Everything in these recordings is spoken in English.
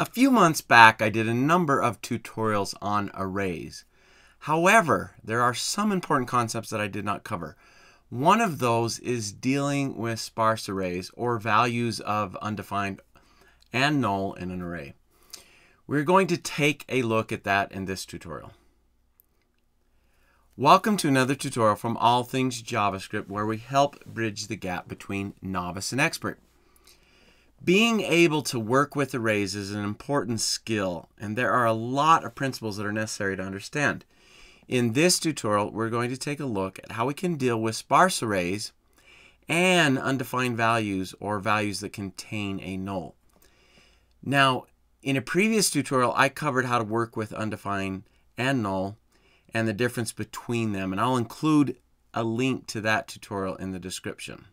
A few months back, I did a number of tutorials on arrays. However, there are some important concepts that I did not cover. One of those is dealing with sparse arrays or values of undefined and null in an array. We're going to take a look at that in this tutorial. Welcome to another tutorial from All Things JavaScript where we help bridge the gap between novice and expert. Being able to work with arrays is an important skill, and there are a lot of principles that are necessary to understand. In this tutorial, we're going to take a look at how we can deal with sparse arrays and undefined values or values that contain a null. Now, in a previous tutorial, I covered how to work with undefined and null and the difference between them, and I'll include a link to that tutorial in the description.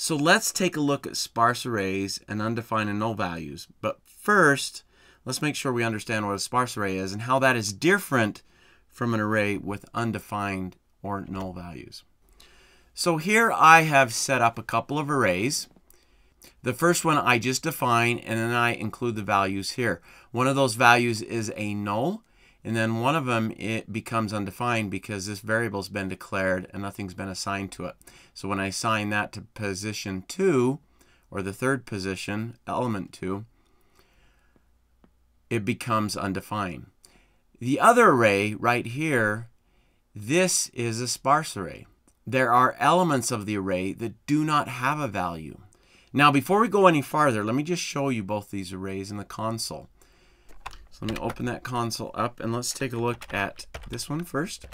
So let's take a look at sparse arrays and undefined and null values. But first, let's make sure we understand what a sparse array is and how that is different from an array with undefined or null values. So here I have set up a couple of arrays. The first one I just define and then I include the values here. One of those values is a null and then one of them it becomes undefined because this variable has been declared and nothing's been assigned to it. So when I assign that to position 2, or the third position, element 2, it becomes undefined. The other array right here, this is a sparse array. There are elements of the array that do not have a value. Now before we go any farther, let me just show you both these arrays in the console. So let me open that console up and let's take a look at this one first.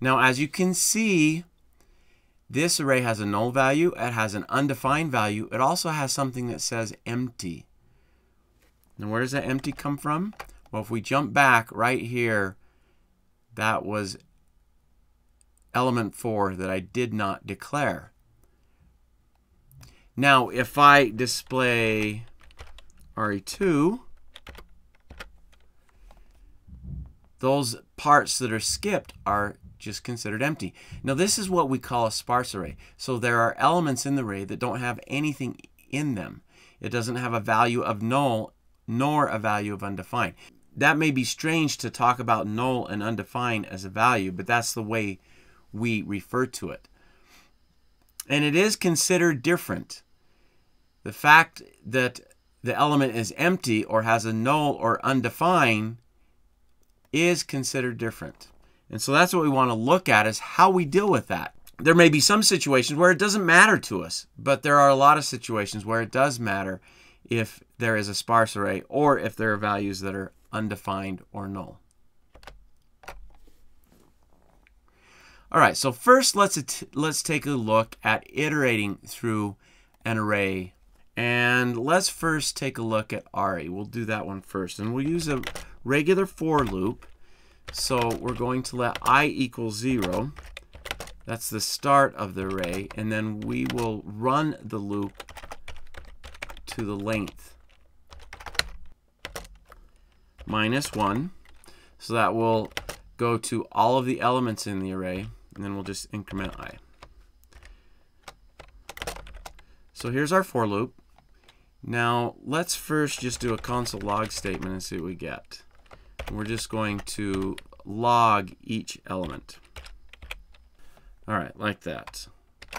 Now as you can see, this array has a null value, it has an undefined value, it also has something that says empty. Now where does that empty come from? Well, if we jump back right here, that was element 4 that I did not declare. Now, if I display RE2, those parts that are skipped are just considered empty. Now this is what we call a sparse array. So there are elements in the array that don't have anything in them. It doesn't have a value of null nor a value of undefined. That may be strange to talk about null and undefined as a value, but that's the way we refer to it. And it is considered different. The fact that the element is empty or has a null or undefined is considered different. And so that's what we want to look at is how we deal with that. There may be some situations where it doesn't matter to us, but there are a lot of situations where it does matter if there is a sparse array or if there are values that are undefined or null. All right, so first let's let's take a look at iterating through an array and let's first take a look at RE. We'll do that one first. And we'll use a regular for loop. So we're going to let i equal 0. That's the start of the array. And then we will run the loop to the length minus 1. So that will go to all of the elements in the array. And then we'll just increment i. So here's our for loop. Now, let's first just do a console log statement and see what we get. We're just going to log each element. All right, like that.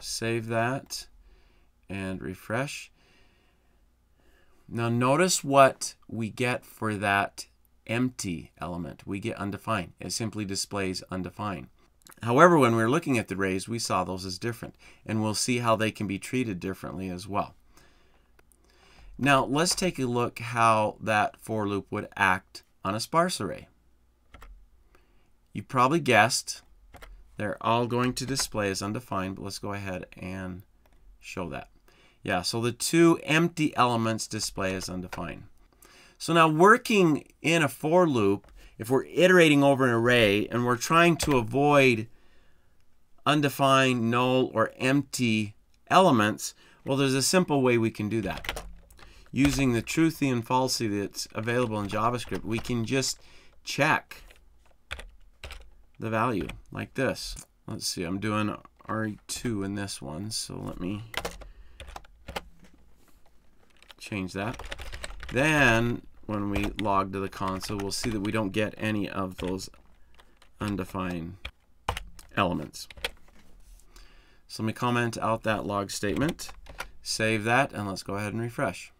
Save that and refresh. Now notice what we get for that empty element. We get undefined. It simply displays undefined. However, when we are looking at the arrays, we saw those as different. And we'll see how they can be treated differently as well. Now let's take a look how that for loop would act on a sparse array. You probably guessed they're all going to display as undefined, but let's go ahead and show that. Yeah, so the two empty elements display as undefined. So now working in a for loop, if we're iterating over an array and we're trying to avoid undefined, null, or empty elements, well, there's a simple way we can do that using the truthy and falsy that's available in JavaScript, we can just check the value like this. Let's see, I'm doing RE2 in this one, so let me change that. Then when we log to the console, we'll see that we don't get any of those undefined elements. So let me comment out that log statement, save that, and let's go ahead and refresh.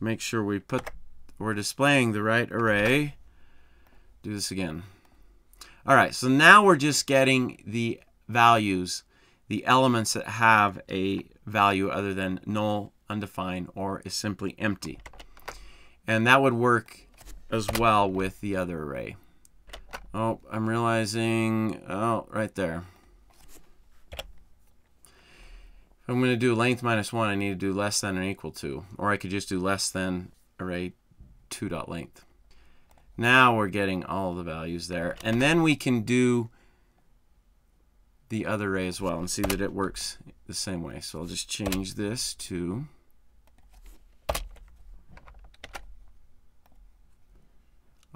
Make sure we put we're displaying the right array. Do this again. All right, so now we're just getting the values, the elements that have a value other than null, undefined, or is simply empty. And that would work as well with the other array. Oh, I'm realizing, oh, right there. If I'm going to do length minus 1, I need to do less than or equal to. Or I could just do less than array 2 dot length. Now we're getting all the values there. And then we can do the other array as well and see that it works the same way. So I'll just change this to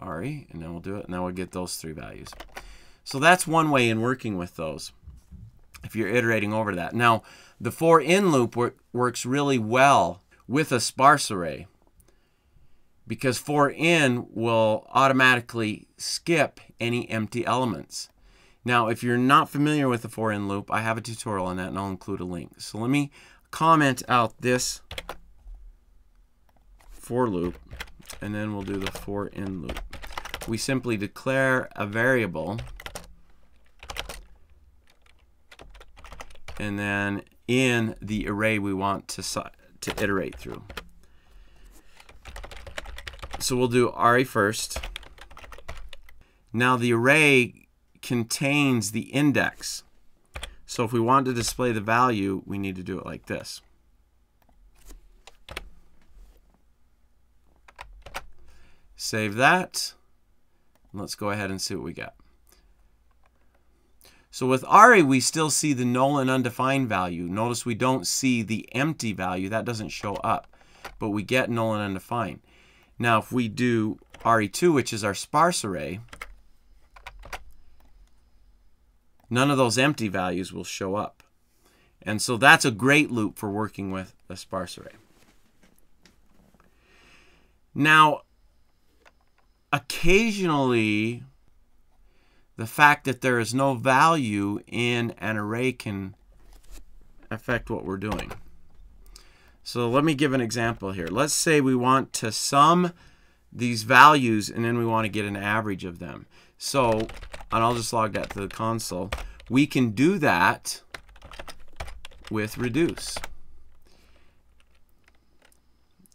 Ari, and then we'll do it, and then we'll get those three values. So that's one way in working with those, if you're iterating over that. Now, the for in loop work, works really well with a sparse array because for in will automatically skip any empty elements. Now, if you're not familiar with the for in loop, I have a tutorial on that and I'll include a link. So let me comment out this for loop and then we'll do the for in loop. We simply declare a variable and then in the array we want to, to iterate through. So we'll do Ari first. Now the array contains the index. So if we want to display the value, we need to do it like this. Save that. Let's go ahead and see what we get. So with Ari, we still see the null and undefined value. Notice we don't see the empty value. That doesn't show up. But we get null and undefined. Now, if we do RE2, which is our sparse array, none of those empty values will show up. And so that's a great loop for working with a sparse array. Now, occasionally the fact that there is no value in an array can affect what we're doing. So let me give an example here. Let's say we want to sum these values and then we want to get an average of them. So, and I'll just log that to the console. We can do that with reduce.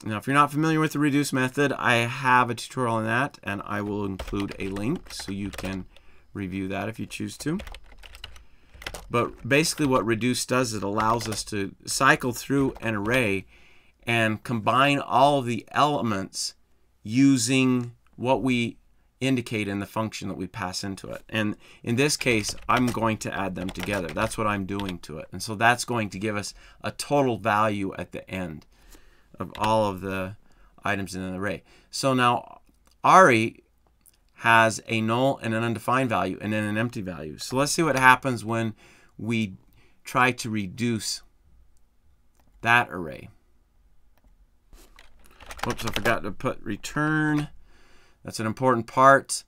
Now, if you're not familiar with the reduce method, I have a tutorial on that, and I will include a link so you can review that if you choose to. But basically what reduce does, is it allows us to cycle through an array and combine all of the elements using what we indicate in the function that we pass into it. And in this case, I'm going to add them together. That's what I'm doing to it. And so that's going to give us a total value at the end of all of the items in an array. So now Ari has a null and an undefined value and then an empty value. So let's see what happens when we try to reduce that array. Whoops, I forgot to put return. That's an important part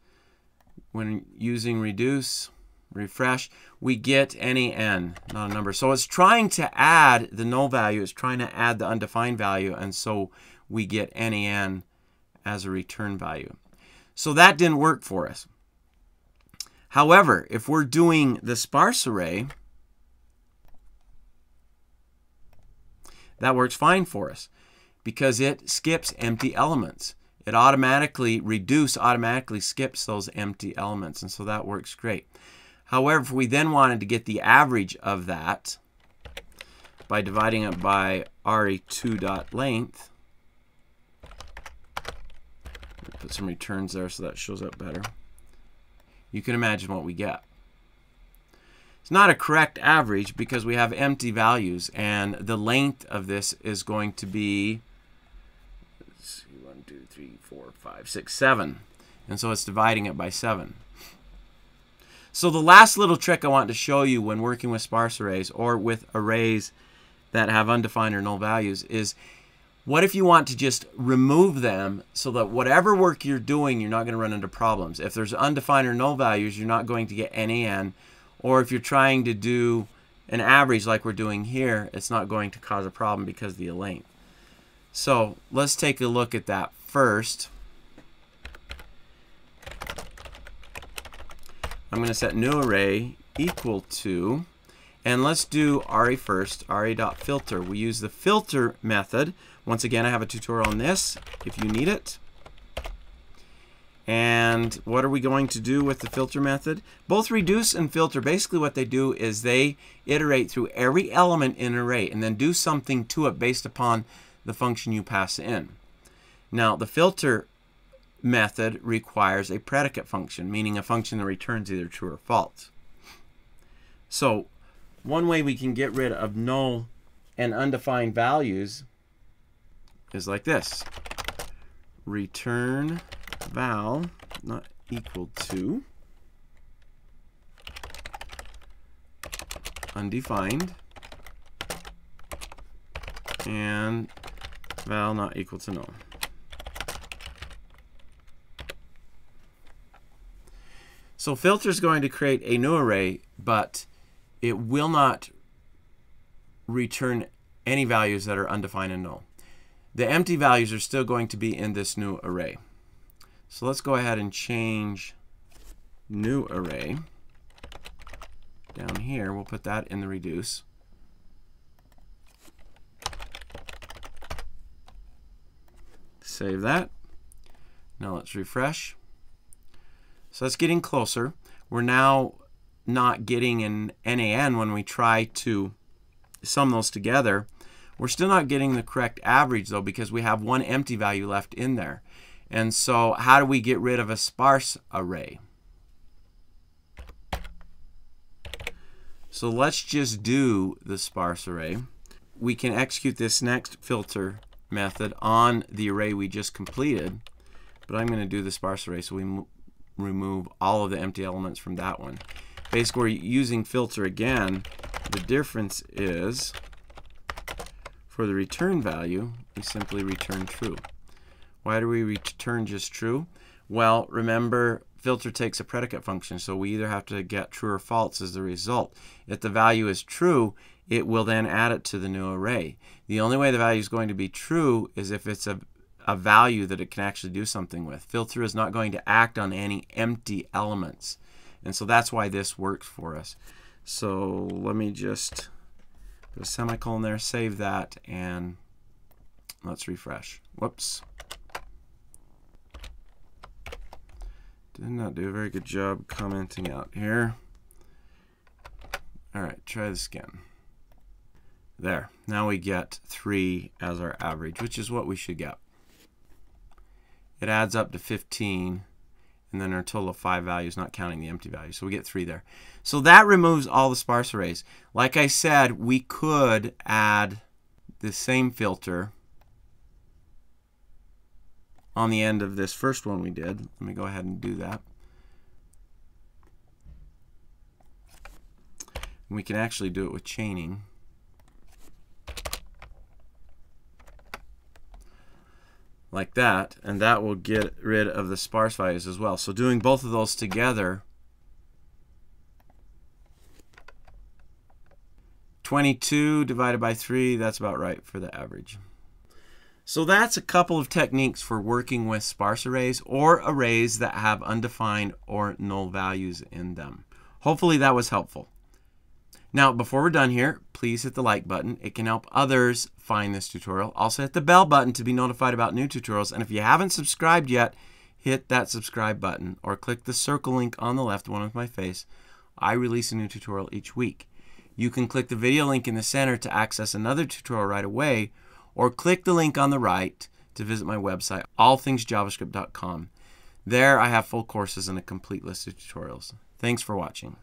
when using reduce refresh, we get NaN, not a number. So it's trying to add the null value, it's trying to add the undefined value, and so we get NaN as a return value. So that didn't work for us. However, if we're doing the sparse array, that works fine for us because it skips empty elements. It automatically, reduce automatically skips those empty elements, and so that works great. However, if we then wanted to get the average of that by dividing it by re2.length, put some returns there so that shows up better, you can imagine what we get. It's not a correct average because we have empty values and the length of this is going to be see, 1, 2, 3, 4, 5, 6, 7. And so it's dividing it by 7. So the last little trick I want to show you when working with sparse arrays or with arrays that have undefined or null values is what if you want to just remove them so that whatever work you're doing, you're not going to run into problems? If there's undefined or null values, you're not going to get NaN. Or if you're trying to do an average like we're doing here, it's not going to cause a problem because of the length. So let's take a look at that first. I'm going to set new array equal to, and let's do array first, array.filter. We use the filter method. Once again, I have a tutorial on this if you need it. And what are we going to do with the filter method? Both reduce and filter, basically what they do is they iterate through every element in an array and then do something to it based upon the function you pass in. Now, the filter method requires a predicate function, meaning a function that returns either true or false. So one way we can get rid of null and undefined values is like this. Return val not equal to undefined and val not equal to null. So filter is going to create a new array, but it will not return any values that are undefined and null. The empty values are still going to be in this new array. So let's go ahead and change new array. Down here, we'll put that in the reduce. Save that. Now let's refresh. So that's getting closer. We're now not getting an NAN when we try to sum those together. We're still not getting the correct average though because we have one empty value left in there. And so how do we get rid of a sparse array? So let's just do the sparse array. We can execute this next filter method on the array we just completed. But I'm going to do the sparse array so we remove all of the empty elements from that one. Basically, we're using filter again. The difference is for the return value, we simply return true. Why do we return just true? Well, remember, filter takes a predicate function, so we either have to get true or false as the result. If the value is true, it will then add it to the new array. The only way the value is going to be true is if it's a a value that it can actually do something with. Filter is not going to act on any empty elements. And so that's why this works for us. So let me just put a semicolon there, save that, and let's refresh. Whoops. Did not do a very good job commenting out here. All right, try this again. There. Now we get 3 as our average, which is what we should get it adds up to 15 and then our total of five values, not counting the empty values. So we get three there. So that removes all the sparse arrays. Like I said, we could add the same filter on the end of this first one we did. Let me go ahead and do that. we can actually do it with chaining. Like that, and that will get rid of the sparse values as well. So doing both of those together, 22 divided by 3, that's about right for the average. So that's a couple of techniques for working with sparse arrays or arrays that have undefined or null values in them. Hopefully that was helpful. Now, before we're done here, please hit the like button. It can help others find this tutorial. Also hit the bell button to be notified about new tutorials. And if you haven't subscribed yet, hit that subscribe button or click the circle link on the left, one with my face. I release a new tutorial each week. You can click the video link in the center to access another tutorial right away, or click the link on the right to visit my website, allthingsjavascript.com. There I have full courses and a complete list of tutorials. Thanks for watching.